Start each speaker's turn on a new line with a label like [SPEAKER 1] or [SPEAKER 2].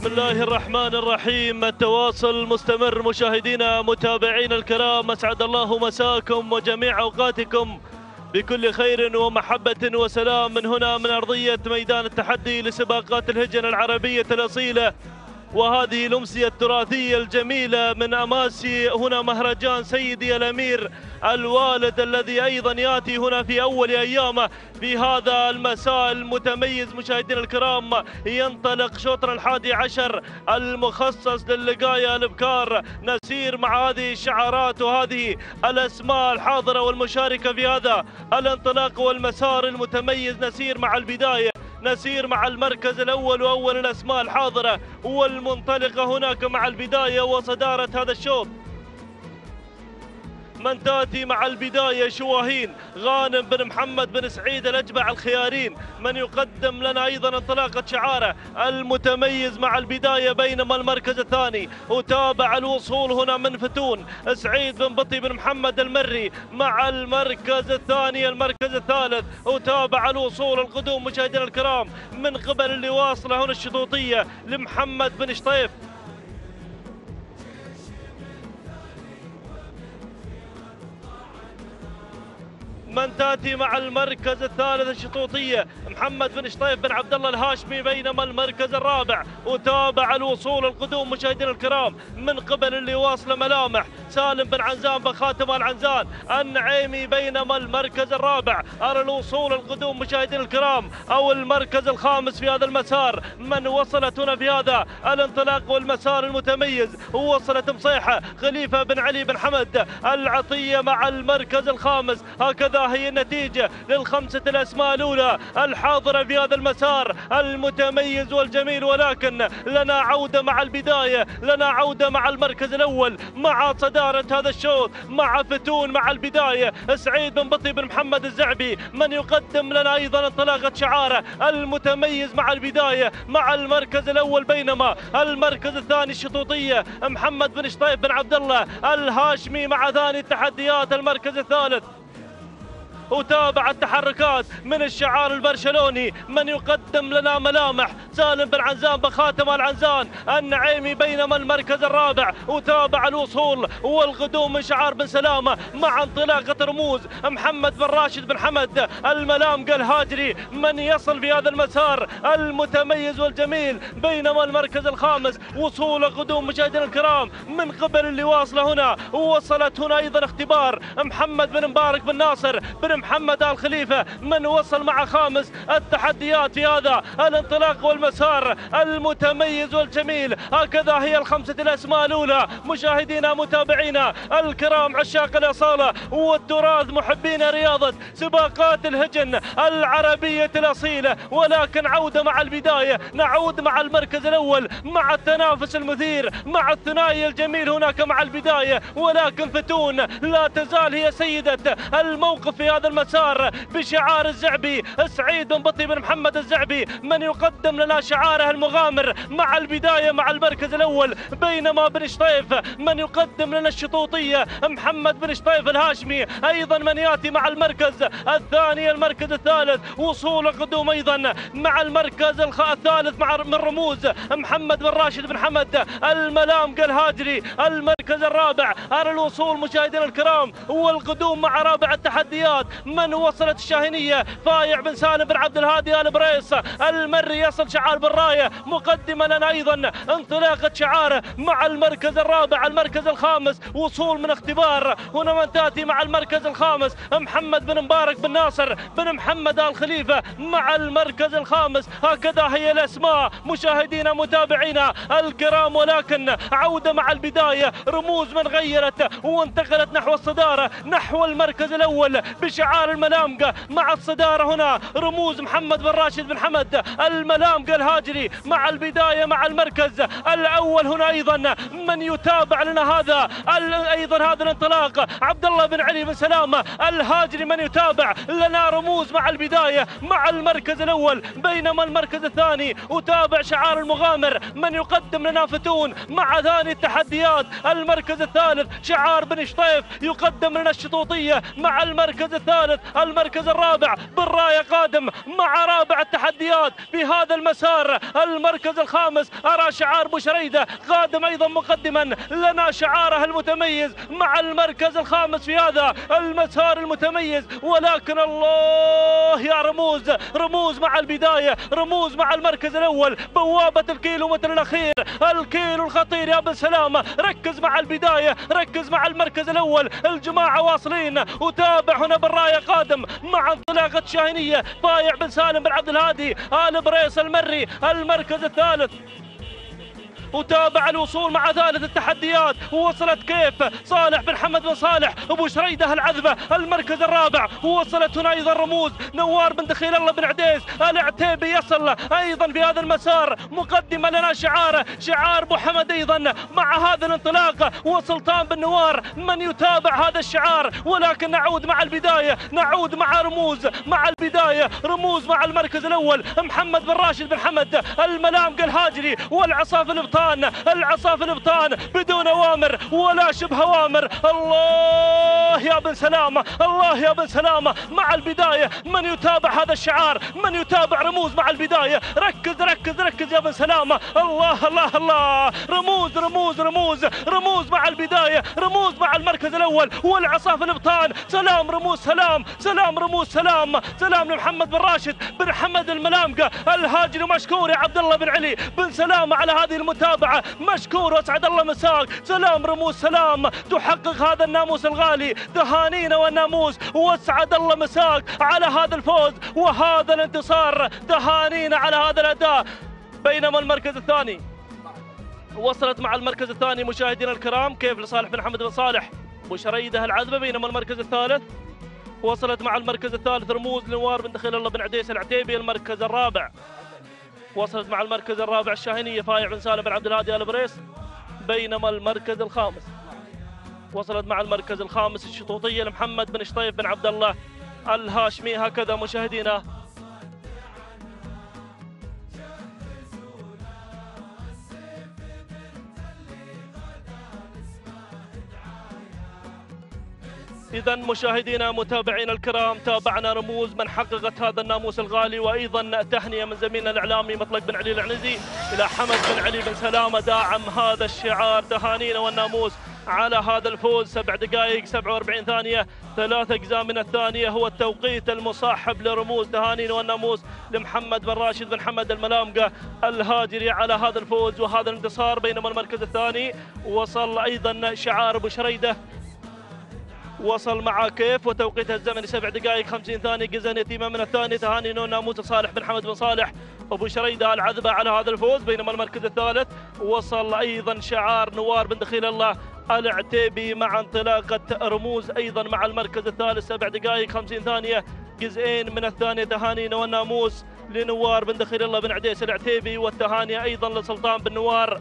[SPEAKER 1] بسم الله الرحمن الرحيم. التواصل مستمر. مشاهدينا متابعينا الكرام أسعد الله مساكم وجميع أوقاتكم بكل خير ومحبة وسلام. من هنا من أرضية ميدان التحدي لسباقات الهجن العربية الأصيلة وهذه الأمسية التراثية الجميلة من أماسي هنا مهرجان سيدي الأمير الوالد الذي أيضا يأتي هنا في أول أيامه في هذا المساء المتميز. مشاهدينا الكرام ينطلق شوطر الحادي عشر المخصص للقايا الأبكار. نسير مع هذه الشعارات وهذه الأسماء الحاضرة والمشاركة في هذا الانطلاق والمسار المتميز. نسير مع البداية. نسير مع المركز الأول وأول الأسماء الحاضرة والمنطلقة هناك مع البداية وصدارة هذا الشوط. من تاتي مع البداية شواهين. غانم بن محمد بن سعيد الأجبع الخيارين. من يقدم لنا أيضا انطلاقة شعاره. المتميز مع البداية بينما المركز الثاني. وتابع الوصول هنا من فتون. سعيد بن بطي بن محمد المري مع المركز الثاني المركز الثالث. وتابع الوصول القدوم مشاهدينا الكرام من قبل اللي واصلة هنا الشطوطية لمحمد بن شطيف. من تاتي مع المركز الثالث الشطوطية. محمد بن شطيف بن عبد الله الهاشمي بينما المركز الرابع. وتابع الوصول القدوم مشاهدينا الكرام من قبل اللي واصل ملامح. سالم بن عنزان بن خاتم العنزان. النعيمي بينما المركز الرابع. أرى الوصول القدوم مشاهدينا الكرام. أو المركز الخامس في هذا المسار. من وصلت هنا في هذا؟ الانطلاق والمسار المتميز. وصلت مصيحة خليفة بن علي بن حمد. العطية مع المركز الخامس. هكذا هي النتيجة للخمسة الأسماء الأولى الحاضرة في هذا المسار المتميز والجميل ولكن لنا عودة مع البداية لنا عودة مع المركز الأول مع صدارة هذا الشوط مع فتون مع البداية. سعيد بن بطي بن محمد الزعبي من يقدم لنا أيضا انطلاقة شعاره المتميز مع البداية مع المركز الأول بينما المركز الثاني الشطوطية محمد بن شطيف بن عبد الله الهاشمي مع ثاني التحديات المركز الثالث. وتابع التحركات من الشعار البرشلوني من يقدم لنا ملامح. سالم بن عنزان بخاتم العنزان. النعيمي بينما المركز الرابع. وتابع الوصول والقدوم من شعار بن سلامة مع انطلاقة رموز. محمد بن راشد بن حمد. الملامقة الهاجري من يصل في هذا المسار؟ المتميز والجميل. بينما المركز الخامس. وصول قدوم مشاهدينا الكرام. من قبل اللي واصلة هنا. ووصلت هنا أيضا اختبار. محمد بن مبارك بن ناصر بن محمد آل خليفة. من وصل مع خامس؟ التحديات في هذا الانطلاق والمسار المتميز والجميل. هكذا هي الخمسة الأسماء الأولى. مشاهدينا متابعينا الكرام عشاق الأصالة والتراث محبين رياضة سباقات الهجن العربية الأصيلة. ولكن عودة مع البداية نعود مع المركز الأول مع التنافس المثير مع الثنائي الجميل هناك مع البداية. ولكن فتون لا تزال هي سيدة الموقف في هذا المسار بشعار الزعبي. سعيد بطي بن محمد الزعبي من يقدم لنا شعاره المغامر مع البداية مع المركز الأول بينما بن شطيف. من يقدم لنا الشطوطية محمد بن شطيف الهاشمي أيضا من يأتي مع المركز الثاني المركز الثالث وصول قدوم أيضا مع المركز الثالث مع من رموز محمد بن راشد بن حمد. الملامقة الهاجري المركز الرابع على الوصول مشاهدينا الكرام والقدوم مع رابع التحديات. من وصلت الشاهينية؟ فايع بن سالم بن عبد الهادي آل بريس. المري يصل شعار بالراية مقدما لنا أيضا. انطلاقة شعاره مع المركز الرابع المركز الخامس. وصول من اختبار. هنا من تأتي مع المركز الخامس. محمد بن مبارك بن ناصر بن محمد آل خليفة مع المركز الخامس. هكذا هي الأسماء. مشاهدينا متابعينا الكرام. ولكن عودة مع البداية. رموز من غيرت وانتقلت نحو الصدارة نحو المركز الأول. بشعار الملامقة مع الصدارة هنا رموز محمد بن راشد بن حمد. الملامقة الهاجري مع البداية مع المركز الأول هنا أيضا. من يتابع لنا هذا؟ أيضا هذا الانطلاق. عبد الله بن علي بن سلامة الهاجري من يتابع لنا رموز مع البداية مع المركز الأول. بينما المركز الثاني وتابع شعار المغامر. من يقدم لنا فتون مع ثاني التحديات. المركز الثالث شعار بن شطيف يقدم لنا الشطوطية. مع المركز الثالث المركز الرابع بالراية قادم مع رابع التحديات في هذا المسار. مسار المركز الخامس أرى شعار بوشريدة قادم أيضا مقدما. لنا شعاره المتميز مع المركز الخامس في هذا المسار المتميز. ولكن الله يا رموز رموز مع البداية رموز مع المركز الأول. بوابة الكيلو متر الأخير. الكيلو الخطير يا بن سلامة ركز مع البداية ركز مع المركز الأول. الجماعة واصلين. وتابع هنا بالراية قادم مع انطلاقة شاهينية ضايع بن سالم بن عبد الهادي آل بريس المري المركز الثالث. وتابع الوصول مع ثالث التحديات. ووصلت كيف؟ صالح بن حمد بن صالح أبو شريدة العذبة المركز الرابع. ووصلت هنا أيضا رموز. نوار بن دخيل الله بن عديس. العتيبي يصل أيضا في هذا المسار. مقدمة لنا شعاره شعار ابو حمد أيضا مع هذا الانطلاقه وسلطان بن نوار من يتابع هذا الشعار. ولكن نعود مع البداية. نعود مع رموز. مع البداية. رموز مع المركز الأول. محمد بن راشد بن حمد. الملامق الهاجري والعصاف الابطال. الابطان العصا الابطان بدون أوامر ولا شبه أوامر. الله يا بن سلامة الله يا بن سلامة. مع البداية من يتابع هذا الشعار؟ من يتابع رموز مع البداية؟ ركز ركز ركز يا بن سلامة. الله الله الله. رموز رموز رموز. رموز مع البداية رموز مع المركز الأول. والعصا الابطان سلام رموز سلام. سلام رموز سلام. سلام لمحمد بن راشد بن حمد الملامقة. الهاجري مشكور يا عبد الله بن علي. بن سلامة على هذه المتابعة. المتابعة مشكور واسعد الله مساك. سلام رموز سلام تحقق هذا الناموس الغالي. تهانينا والناموس واسعد الله مساك. على هذا الفوز وهذا الانتصار تهانينا على هذا الأداء. بينما المركز الثاني. وصلت مع المركز الثاني مشاهدينا الكرام كيف لصالح بن حمد بن صالح؟ بشريده العذبة بينما المركز الثالث. وصلت مع المركز الثالث رموز لنوار بن دخيل الله بن عديس العتيبي المركز الرابع. وصلت مع المركز الرابع الشاهينية فايع بن سالم بن عبد الهادي آلبريس بينما المركز الخامس. وصلت مع المركز الخامس الشطوطية لمحمد بن شطيف بن عبد الله الهاشمي. هكذا مشاهدينا إذا مشاهدينا متابعينا الكرام تابعنا رموز من حققت هذا الناموس الغالي وأيضا تهنئة من زميلنا الإعلامي مطلق بن علي العنزي إلى حمد بن علي بن سلامة داعم هذا الشعار تهانينا والناموس على هذا الفوز. سبع دقائق 47 ثانية ثلاث أجزاء من الثانية هو التوقيت المصاحب لرموز تهانين والناموس لمحمد بن راشد بن حمد الملامقة الهاجري على هذا الفوز. وهذا الانتصار بينما المركز الثاني وصل أيضا شعار أبو شريدة وصل مع كيف وتوقيتها الزمني سبع دقائق 50 ثانية. جزان يتيمة من الثاني. تهاني نون ناموس صالح بن حمد بن صالح. أبو شريدة العذبة على هذا الفوز بينما المركز الثالث. وصل أيضا شعار نوار بن دخيل الله. العتيبي مع انطلاقة رموز أيضا مع المركز الثالث. سبع دقائق 50 ثانية. جزئين من الثانية. تهانينا والناموس لنوار بن دخيل الله بن عديس العتيبي. والتهاني أيضا لسلطان بن نوار.